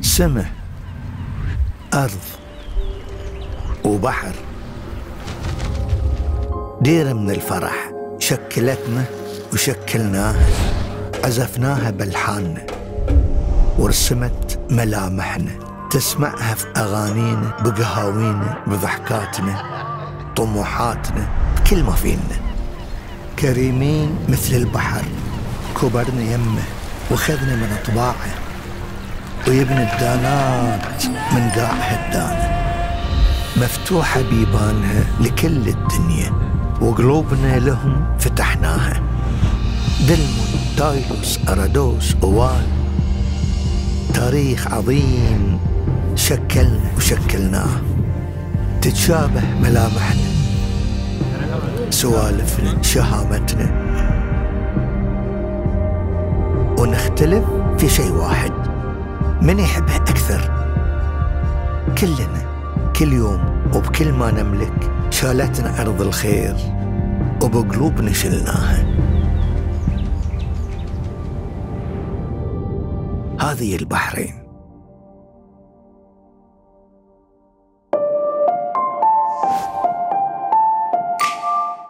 سمة أرض وبحر. ديرة من الفرح شكلتنا وشكلناها عزفناها بلحاننا ورسمت ملامحنا. تسمعها في أغانينا بقهاوينا بضحكاتنا طموحاتنا بكل ما فينا. كريمين مثل البحر كبرنا يمه وخذنا من أطباعه. ويبني الدانات من قاع هدانه مفتوحة بيبانها لكل الدنيا وقلوبنا لهم فتحناها. دلمون دايلوس أرادوس أوال. تاريخ عظيم شكلنا وشكلناه. تتشابه ملامحنا سوالفنا شهامتنا. ونختلف في شيء واحد. من يحبها أكثر. كلنا كل يوم وبكل ما نملك شالتنا أرض الخير وبقلوبنا شلناها. هذه البحرين.